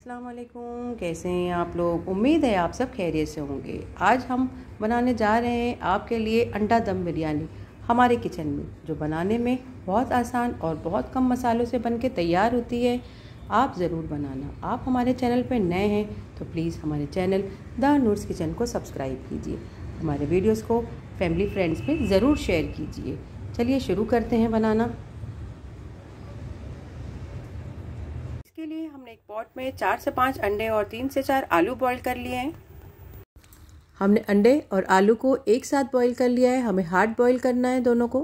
असलकुम कैसे हैं आप लोग? उम्मीद है आप सब खैरियत से होंगे। आज हम बनाने जा रहे हैं आपके लिए अंडा दम बिरयानी। हमारे किचन में, जो बनाने में बहुत आसान और बहुत कम मसालों से बन के तैयार होती है, आप ज़रूर बनाना। आप हमारे चैनल पर नए हैं तो प्लीज़ हमारे चैनल द नूर्स किचन को सब्सक्राइब कीजिए। हमारे वीडियोज़ को फैमिली फ्रेंड्स में ज़रूर शेयर कीजिए। चलिए शुरू करते हैं बनाना इसके लिए हमने एक पॉट में चार से पाँच अंडे और तीन से चार आलू बॉईल कर लिए हैं। हमने अंडे और आलू को एक साथ बॉईल कर लिया है। हमें हार्ड बॉईल करना है दोनों को।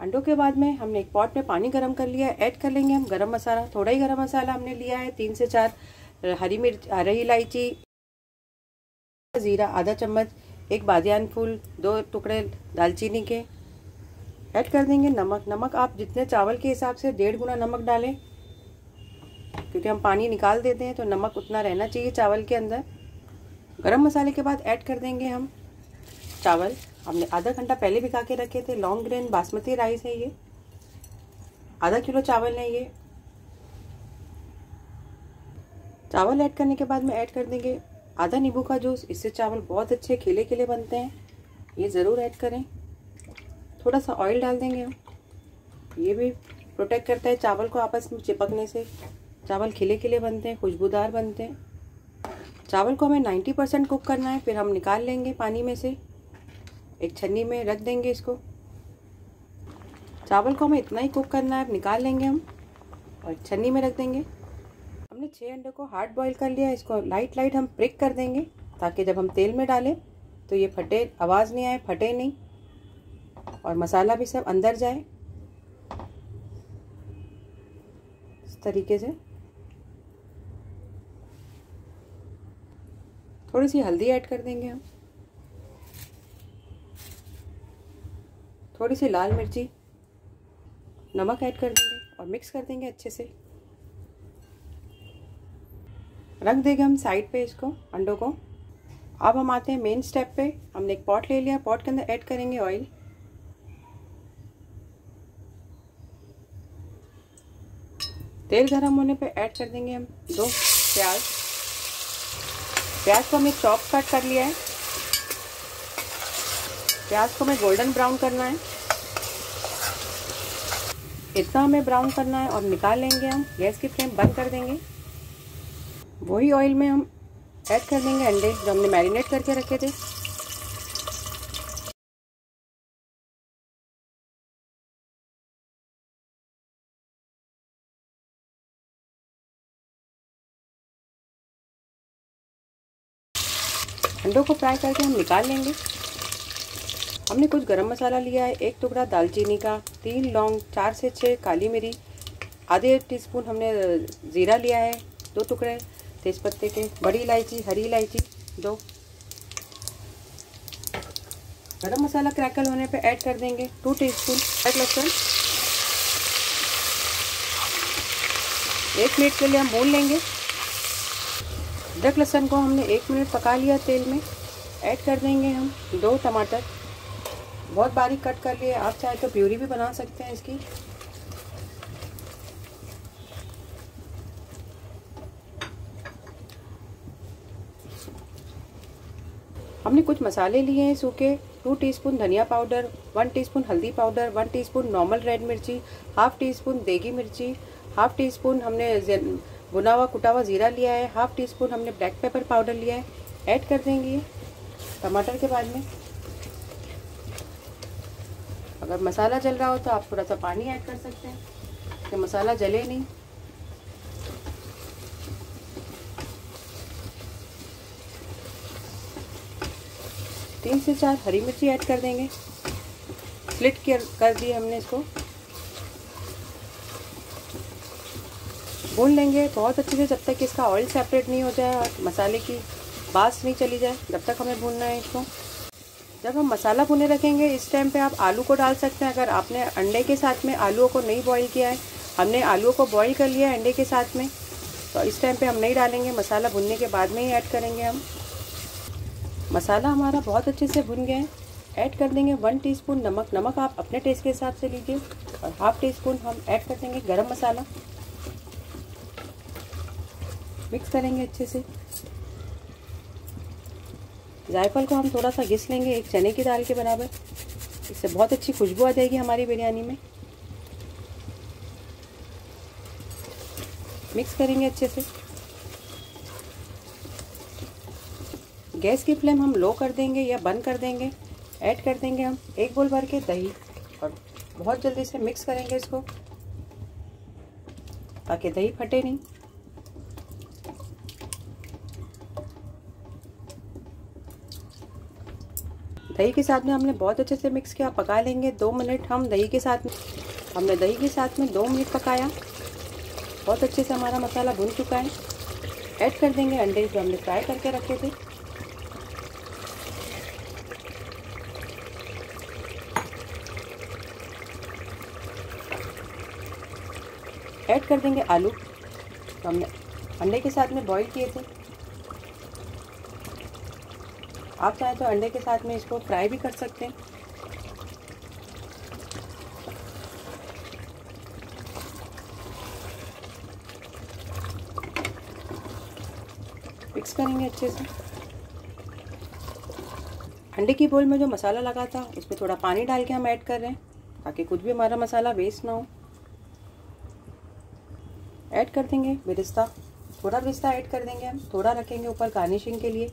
अंडों के बाद में हमने एक पॉट में पानी गर्म कर लिया है। ऐड कर लेंगे हम गरम मसाला। थोड़ा ही गरम मसाला हमने लिया है। तीन से चार हरी मिर्च हरी इलायची ज़ीरा आधा चम्मच एक बादियान फूल दो टुकड़े दालचीनी के। ऐड कर देंगे नमक। नमक आप जितने चावल के हिसाब से डेढ़ गुना नमक डालें क्योंकि हम पानी निकाल देते हैं तो नमक उतना रहना चाहिए चावल के अंदर। गरम मसाले के बाद ऐड कर देंगे हम चावल। हमने आधा घंटा पहले भिगा के रखे थे। लॉन्ग ग्रेन बासमती राइस है ये। आधा किलो चावल है ये। चावल ऐड करने के बाद में ऐड कर देंगे आधा नींबू का जूस। इससे चावल बहुत अच्छे खिले खिले बनते हैं। ये ज़रूर ऐड करें। थोड़ा सा ऑयल डाल देंगे हम। ये भी प्रोटेक्ट करता है चावल को आपस में चिपकने से। चावल खिले खिले बनते हैं, खुशबूदार बनते हैं। चावल को हमें 90 परसेंट कुक करना है, फिर हम निकाल लेंगे पानी में से। एक छन्नी में रख देंगे इसको। चावल को हमें इतना ही कुक करना है निकाल लेंगे हम, और छन्नी में रख देंगे। हमने छः अंडे को हार्ड बॉईल कर लिया इसको लाइट लाइट हम प्रिक कर देंगे, ताकि जब हम तेल में डालें तो ये फटे, आवाज़ नहीं आए, फटे नहीं, और मसाला भी सब अंदर जाए। इस तरीके से। थोड़ी सी हल्दी ऐड कर देंगे हम। थोड़ी सी लाल मिर्ची, नमक ऐड कर देंगे और मिक्स कर देंगे अच्छे से। रख देंगे हम साइड पे इसको, अंडों को। अब हम आते हैं मेन स्टेप पे। हमने एक पॉट ले लिया पॉट के अंदर ऐड करेंगे ऑयल तेल गरम होने पे ऐड कर देंगे हम दो प्याज। प्याज को हमें चॉप कट कर लिया है। प्याज को हमें गोल्डन ब्राउन करना है। इतना हमें ब्राउन करना है और निकाल लेंगे हम। गैस की फ्लेम बंद कर देंगे। वही ऑयल में हम ऐड कर देंगे अंडे जो हमने मैरिनेट करके रखे थे। अंडों को फ्राई करके हम निकाल लेंगे। हमने कुछ गरम मसाला लिया है, एक टुकड़ा दालचीनी का, तीन लौंग, चार से छः काली मिरी, आधे टीस्पून हमने ज़ीरा लिया है, दो टुकड़े तेज़पत्ते के, बड़ी इलायची, हरी इलायची, दो। गरम मसाला क्रैकल होने पे ऐड कर देंगे टू टीस्पून अदरक लहसुन। एक मिनट के लिए हम भून लेंगे। अदरक लहसन को हमने एक मिनट पका लिया तेल में। ऐड कर देंगे हम दो टमाटर। बहुत बारीक कट कर लिए। आप चाहे तो प्यूरी भी बना सकते हैं इसकी। हमने कुछ मसाले लिए हैं सूखे। टू टीस्पून धनिया पाउडर, वन टीस्पून हल्दी powder, one teaspoon normal red मिर्ची, हाफ़ टी स्पून देगी मिर्ची, हाफ़ टी स्पून हमने भुना हुआ कुटा हुआ ज़ीरा लिया है हाफ़ टी स्पून हमने ब्लैक पेपर पाउडर लिया है ऐड कर देंगे टमाटर के बाद में। अगर मसाला जल रहा हो तो आप थोड़ा सा पानी ऐड कर सकते हैं, कि मसाला जले नहीं। तीन से चार हरी मिर्ची ऐड कर देंगे। स्लिट कर दी हमने इसको। भून लेंगे बहुत अच्छे से जब तक इसका ऑयल सेपरेट नहीं हो जाए और मसाले की बास नहीं चली जाए, जब तक हमें भूनना है इसको। जब हम मसाला भुने रखेंगे, इस टाइम पे आप आलू को डाल सकते हैं। अगर आपने अंडे के साथ में आलूओं को नहीं बॉईल किया है, हमने आलूओं को बॉईल कर लिया है अंडे के साथ में तो इस टाइम पे हम नहीं डालेंगे। मसाला भुनने के बाद में ही ऐड करेंगे हम। मसाला हमारा बहुत अच्छे से भुन गया है। ऐड कर देंगे वन टीस्पून नमक। नमक आप अपने टेस्ट के हिसाब से लीजिए और हाफ़ टी स्पून हम ऐड कर देंगे गरम मसाला। मिक्स करेंगे अच्छे से। जायफल को हम थोड़ा सा घिस लेंगे एक चने की दाल के बराबर। इससे बहुत अच्छी खुशबू आ जाएगी हमारी बिरयानी में। मिक्स करेंगे अच्छे से। गैस की फ्लेम हम लो कर देंगे या बंद कर देंगे। ऐड कर देंगे हम एक बोल भर के दही। और बहुत जल्दी से मिक्स करेंगे इसको। ताकि दही फटे नहीं। दही के साथ में हमने बहुत अच्छे से मिक्स किया, पका लेंगे दो मिनट हम दही के साथ में, हमने दही के साथ में दो मिनट पकाया। बहुत अच्छे से हमारा मसाला भुन चुका है। ऐड कर देंगे अंडे जो हमने फ्राई करके रखे थे। ऐड कर देंगे आलू तो हमने अंडे के साथ में बॉईल किए थे। आप चाहें तो अंडे के साथ में इसको फ्राई भी कर सकते हैं। मिक्स करेंगे अच्छे से। अंडे की बोल में जो मसाला लगा था, उसमें थोड़ा पानी डाल के हम ऐड कर रहे हैं, ताकि कुछ भी हमारा मसाला वेस्ट ना हो। ऐड कर देंगे, बिरिस्ता। थोड़ा बिरिस्ता ऐड कर देंगे हम, थोड़ा रखेंगे ऊपर गार्निशिंग के लिए।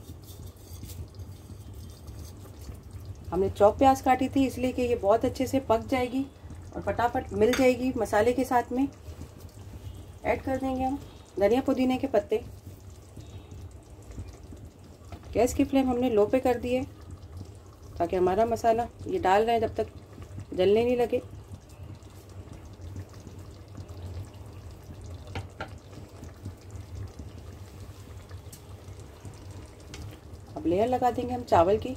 हमने चौक प्याज काटी थी, इसलिए कि ये बहुत अच्छे से पक जाएगी और फटाफट मिल जाएगी मसाले के साथ में। ऐड कर देंगे हम धनिया पुदीने के पत्ते। गैस की फ्लेम हमने लो पे कर दी है, ताकि हमारा मसाला ये डाल रहे हैं जब तक जलने नहीं लगे। अब लेयर लगा देंगे हम चावल की।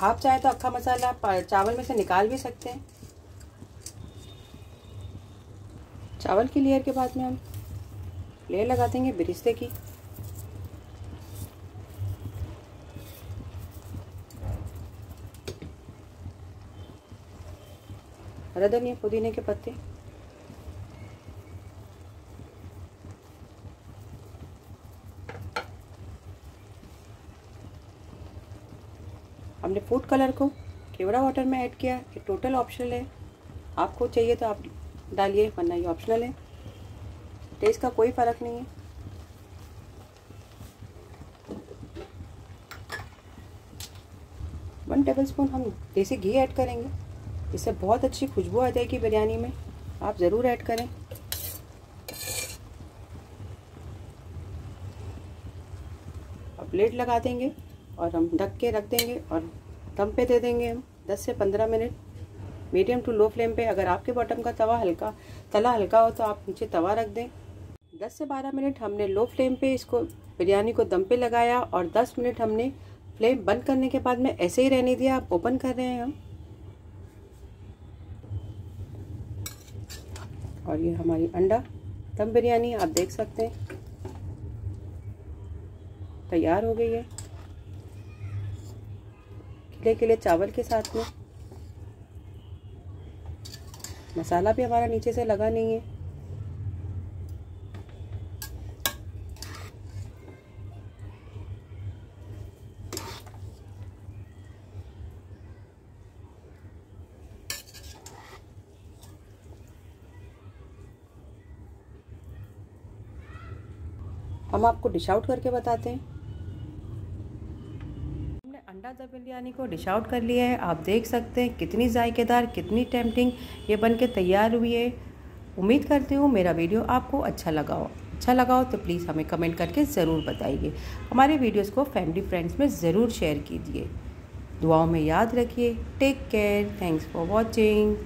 आप चाहे तो अक्खा मसाला चावल में से निकाल भी सकते हैं। चावल की लेयर के बाद में हम लेयर लगा देंगे बिरिस्ते की। हरा धनिया पुदीने के पत्ते। फ़ूड कलर को, केवड़ा वाटर में ऐड किया, ये टोटल ऑप्शनल है। आपको चाहिए तो आप डालिए, वरना ये ऑप्शनल है। टेस्ट का कोई फ़र्क नहीं है। वन टेबल स्पून हम देसी घी ऐड करेंगे। इससे बहुत अच्छी खुशबू आ जाएगी बिरयानी में। आप ज़रूर ऐड करें। अब प्लेट लगा देंगे और हम ढक के रख देंगे और दम पे दे देंगे हम 10 से 15 minute. Medium to low flame पे, अगर आपके बॉटम का तवा हल्का, तला हल्का हो तो आप नीचे तवा रख दें। 10 से 12 मिनट हमने लो फ्लेम पे इसको, बिरयानी को दम पे लगाया और 10 मिनट हमने फ्लेम बंद करने के बाद में ऐसे ही रहने दिया। आप ओपन कर रहे हैं हम। और ये हमारी अंडा दम बिरयानी, आप देख सकते हैं। तैयार हो गई है। खिले लिए चावल के साथ में। मसाला भी हमारा नीचे से लगा नहीं है। हम आपको डिश आउट करके बताते हैं। हमने बिरयानी को डिश आउट कर लिया है। आप देख सकते हैं कितनी जायकेदार, कितनी टेम्पटिंग ये बन के तैयार हुई है। उम्मीद करती हूँ मेरा वीडियो आपको अच्छा लगा हो। अच्छा लगा हो तो प्लीज़ हमें कमेंट करके ज़रूर बताइए। हमारे वीडियोज़ को फैमिली फ्रेंड्स में ज़रूर शेयर कीजिए। दुआओं में याद रखिए। Take care thanks for watching